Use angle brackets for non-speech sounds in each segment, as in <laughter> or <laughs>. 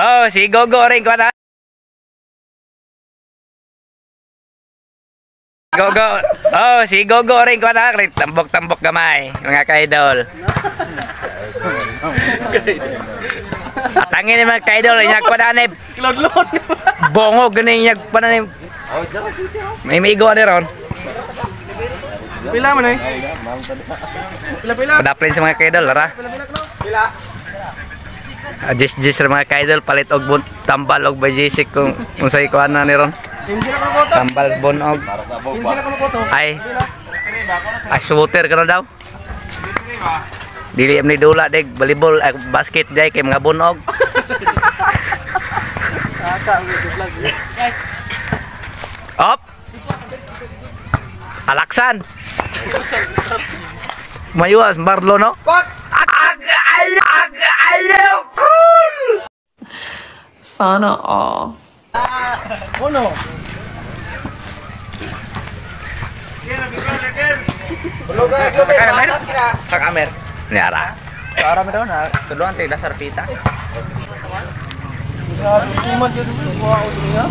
Oh, si Gogo rin ko na. Gogo. Oh, si Gogo rin ko na. Tambok-tambok gamay, mga kaidol. Tangin ni mga kaidol, inyag pa na Klod-lod. Bongo, ganing inyag pa na May maigo ni ron. Pila man eh. Pila pila. Padaplin sa mga kaidol, lara. Pila. Ah, Jis jis sa mga kaidol, palit og bun, tambal og bajisik kung unsay ko na ni ron. Hindi na ka makoto. Tambal bon og ay ay shooter ka na daw. Dili ni dula deg volleyball ay basket jay kay mga bunog. Op. Alaksan. Mayuas Marlo no? Pak! Sana all. Uno. Kak Amer. Nyara. Para mo daw na tuluan tayo dasar pita. Iman dito. Wow, niya.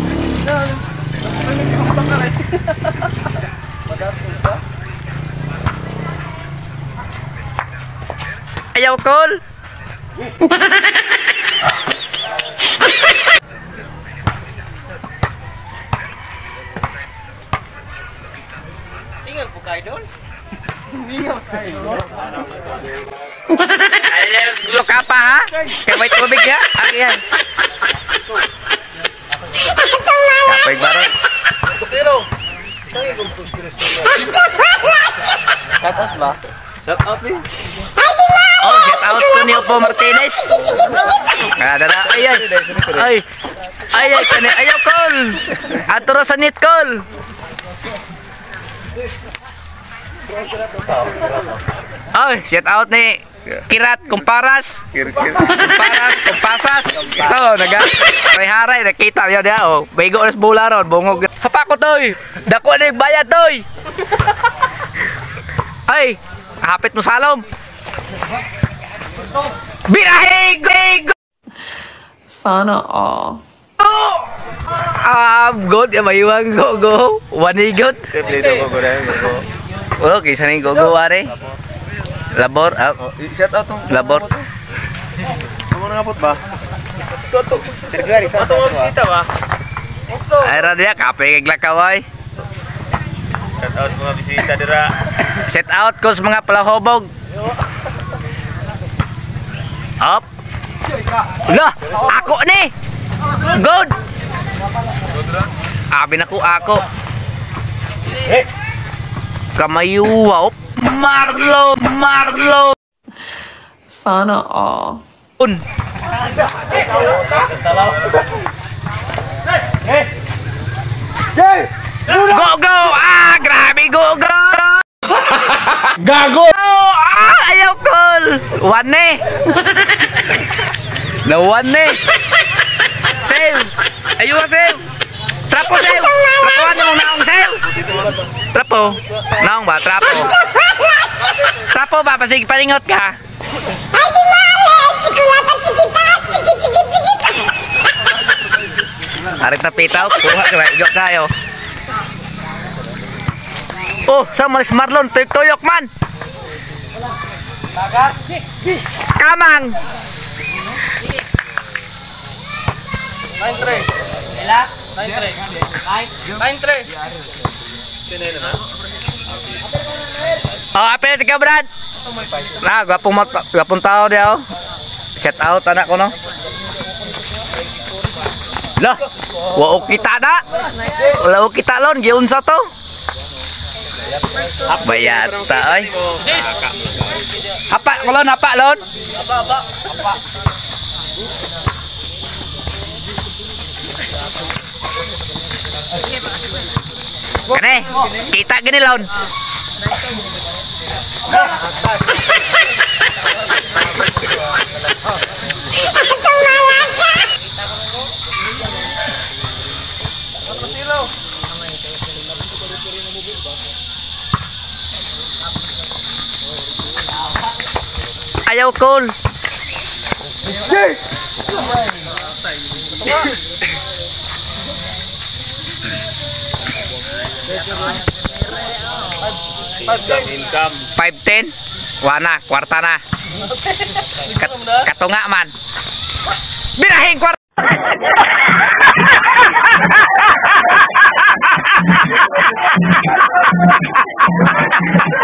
Ayaw cool. Tinggal po kayo doon. Ayaw ka pa ha? Kaya may tubig ya? Ang yan. Kapag baron. Zero. Shout out ba? Shout out ni. To ni Opo Martinez. Ada na. Ay, ay. Ay. Ay, ay. Kani, ayaw call. Aturo sa net call. Oh, shout out ni Kirat Kumparas. Kumparas, Kumpasas. Ito, naga. Haray-haray, nakita yun niya. Oh, Bigo oras bola ron, bungog. Hapa ko toy. Dako na yung bayad toy. Ay, hapit mo salom. Birahe! Go! Sana all. Ah, good. Ya, mayuang go, go. Dahil ko. Oh, kisa ni go, go, are. Labor, ah, Oh, shout out tong labor. Ano nga pot ba? Toto. Sergari ka. Toto mo bisita ba? Ay, radya, kape kay glakaway. Shout out mga bisita dira. Set out ko sa mga palahobog. Up. Lah, ako ni. Good. Abi na ko ako. Kamayuwa. Op. Marlo, Marlo. Sana all. Un. Go, go! Ah, grabe, go, go! Gago! Ah, ayaw call! One eh! Na one eh! Save! Ayaw save! Trapo save! Trapoan mo naong save! Trapo! Naong ba? Trapo! Trapo ba? Pasig palingot ka! Arit na pitaw, kuha ka, igo kayo. Oh, sa malis Marlon, tuyok tuyok man. Kamang. Nine three. Ila? Nine three. Nine? Nine three. Oh, apel ka Brad. Na, gwapong mat, gwapong tao dia oh. Set out anak ko no. Lah, wa o kita na. Wala o kita lon, giun sa to. Bayata ay. Apa kolon apa lon? Kane, kita gini lon. ukol. five ten, Wana, kwartana. Kat, katunga man. Birahin. <laughs>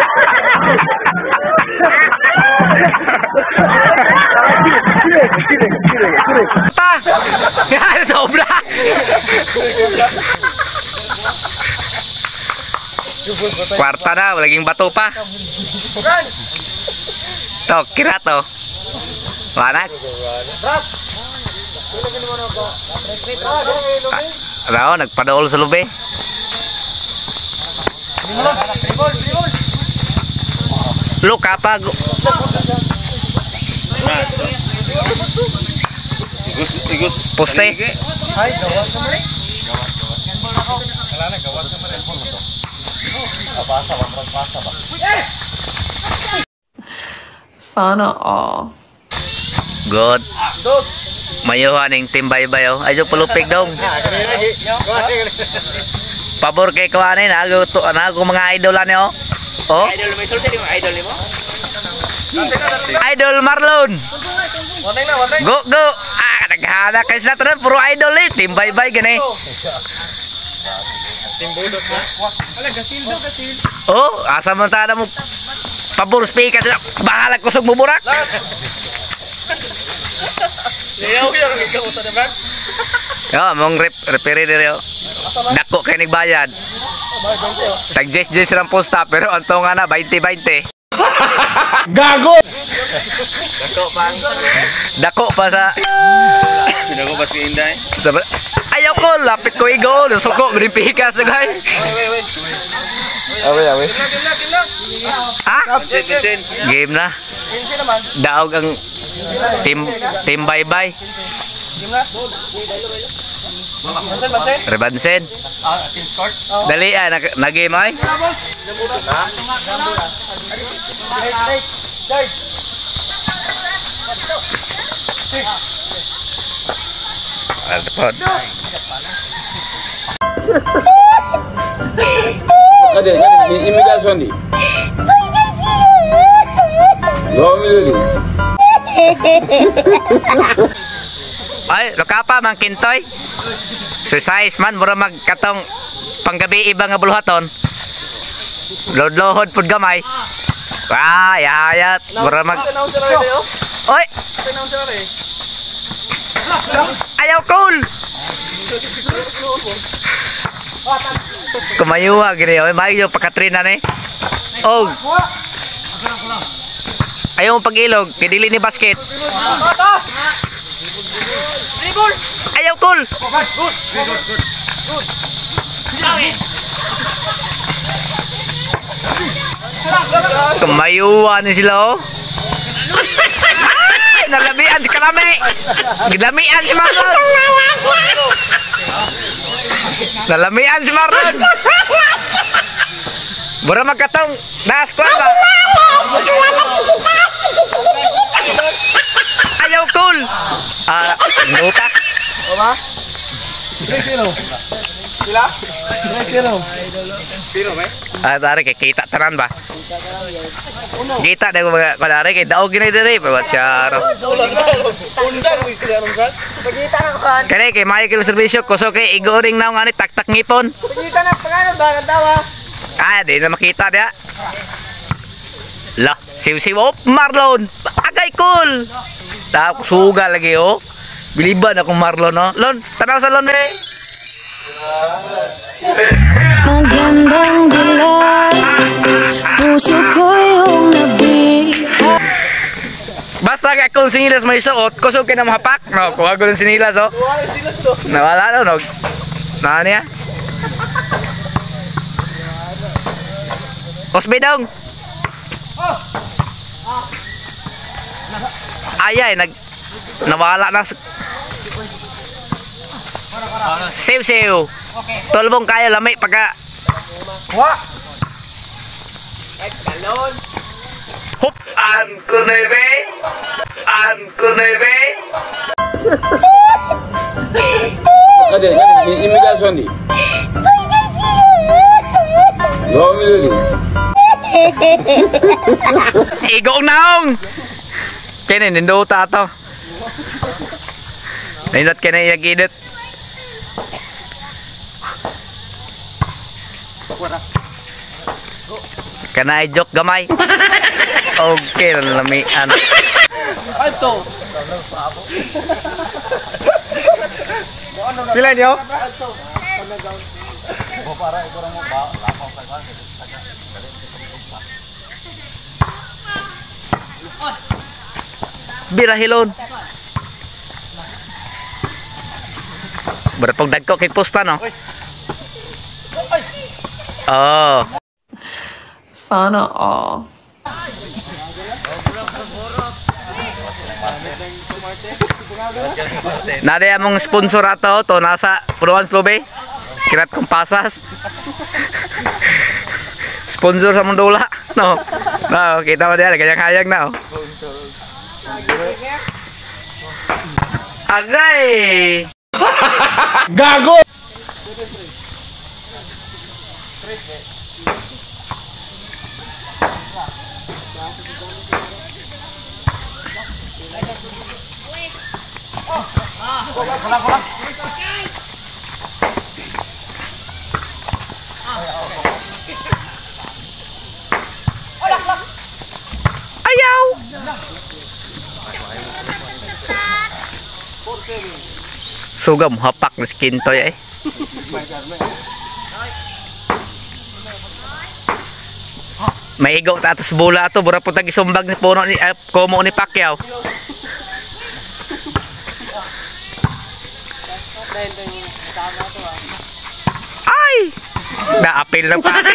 kwarta. Pa! Yan, sobra! Kwarta na, laging bato pa. To, kira to. Wanak. Ano, nagpadaol sa lubi. Look, kapag Igus, igus. poste. Sana all. Good. Mayuhan ng timbay-bay oh. Ayo pulupig dong. Pabor kay kuanin, ako to, ako mga idol ani oh. Idol mo, isulti mo idol mo. Idol Marlon. Na. Go go. Ah, naghana kay sa tanan puro idol eh. Timbay-bay gani. Wala, gasildo, gasil. Oh, asa man tada mo pabor speaker sila. Bahala kusog mo burak. Liyaw yun ang ikaw sa naman. Yo, mong rep repere dire yo. Dako kay nagbayad. Tag Jess Jess lang posta pero anto nga na 20-20. Gago! Dako pa sa Pinago ba si Inday? sa Ayaw ko, lapit ko igo, suko, gripikas na awe. Timna, timna. Ha? Game na. Daog ang team team bye-bye. Timna. Bansen, bansen. Rebansen. Ah, team scored. Dali ah, nag, nag-game ay. Dave, Dave, Dave. Alpod. Hadi, hadi. Imitasyon di. Gawin mo Ay, lokapa man kintoy. Exercise man mura magkatong panggabi iba nga buluhaton. Lod-lohod pud gamay. Ah, yayat. Mura mag. Oy, ayaw cool. Kumayuha gini oy, yung pakatrina ni. Oh. Ayaw mo pag-ilog, kidili ni basket. Dribble! Ayaw cool. Kumayuha ni sila oh. Ay, nalamian si Kalami. Gilamian si Marlon. Nalamian si Marlon. Bura magkatong das ko ba? Cool. Ah, nuta. Sila? Sila? Sino, may? Ah, tari kay kita tanan ba? Kita na mga kadari kay daog ginay diri pa siya. Undang, wis sila nung brad. Pagkita na kan. Kani kay may kilo serbisyo kuso kay igoring na ngani tak tak ngipon. Pagkita na pagano ba ng tawa? Ah, di na makita dia. La, siw-siw oh, Marlon. Agay cool. Ta suga lagi oh. Biliban ako Marlon no. Lon, tanaw sa lon eh. Magandang dilag Puso ko yung nabiha Basta kay kung sinilas may suot, kusog kay na mahapak. No, kuha ko ng sinilas oh. Nawala no, no. Na niya? Osbe dong. Ayay, nag nawala na. sa- Save, save. Tulbong kayo, lami pagka... Wa! Hup! An kunebe! An kunebe! Hadi hadi imitasyon di. Yo milili. Igo naong! Kaya ninduta to. Nindot ka na iyag-edit. Kana ay joke gamay. Okay, nalamian. Ay, to. Pila niyo? Birahilon. Berpog dagko kay posta no. Oh, Sana all. nade among sponsor ato to nasa Puluan Slobe. Kirat kong pasas. Sponsor sa Mundula. No. No, kita mo diyan kayang hayag na. Oh. Agay! Ayaw! Sugam hapak na skin to eh. Maigo tatos bola to bura po tag isumbag ni puno ni uh, komo ni Pacquiao. Ay! Na-appeal ng pati.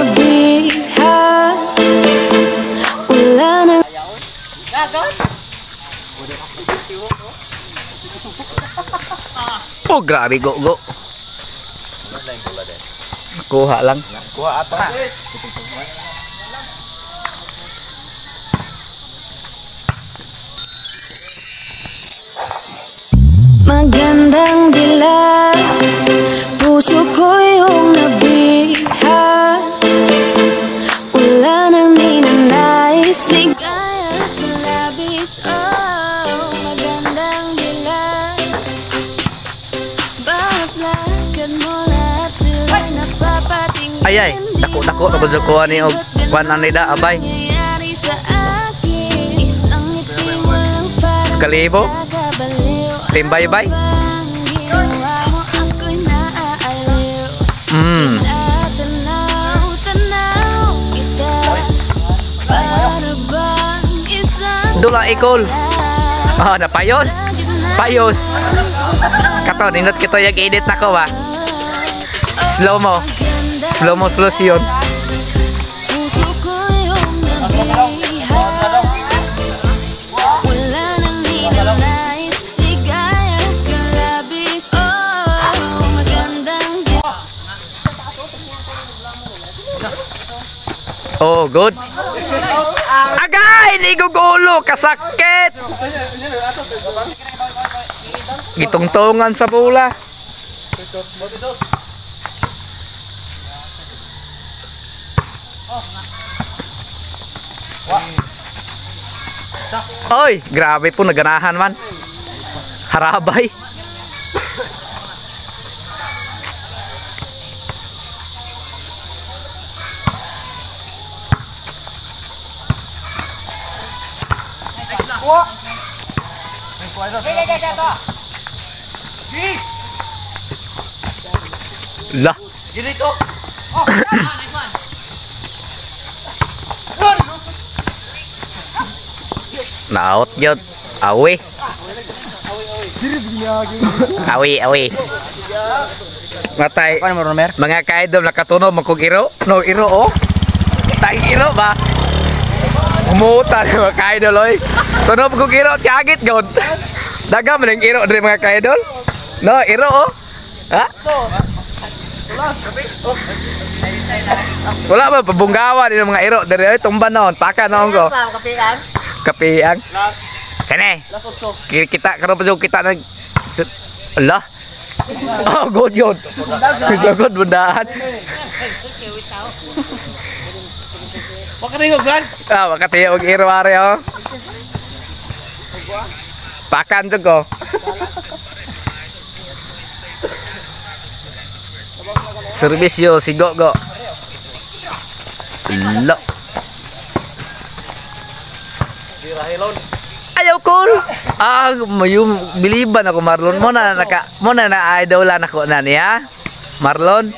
Oh, grabe go go. Kuha lang. Magandang dilag Puso ko yung nabiha Wala nang ninanais Ligaya at labis Oh, napapatingin Ay, ay. Dako, ni og kwan na nida, abay. Kalibo. Timbay-bay. Mm. Kita Dula ikol. Oh, napayos. gitna Payos. Kato, nindot kito yung edit na ba? Slow mo. Slow mo, slow siyon. Oh, good. Agay! Nigugulo! Kasakit! Gitungtungan sa bula. Oy, grabe po naganahan man. Harabay. Lah. <laughs> Naot yun. Awi. Awi, awi. Matay. Ano mo, Romer? Mga kaidol nakatunog magkog iro. No, iro oh. Tayong iro ba? Umuta <laughs> mga kaidol oy. Tunog magkog iro, tiagit god. Daga man ang iro diri mga kaidol. No, iro oh. Ha? Wala ba pabunggawa din mga iro diri oy tumban noon, paka noon ko. Sa kapian. Kapiang. Kene. Last otso. Ki- Kita karon pa jud kita nag Sit- Allah. Oh, good yun. Good good bundaan. Wa ka tingog lan. Ah, makati og iro are oh. Pakan jud ko. Servisyo sigo go. Ilo. Ayaw cool. Ah, mayum biliban ako Marlon mo na naka mo na na idolan ako na niya. Marlon.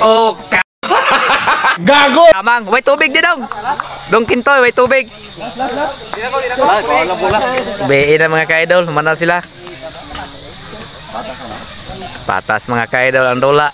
Oh, ka- Gago! Kamang, way tubig din dong. Dong kintoy, way tubig. Biin na mga ka-idol, mana sila? Patas mga ka-idol ang dola.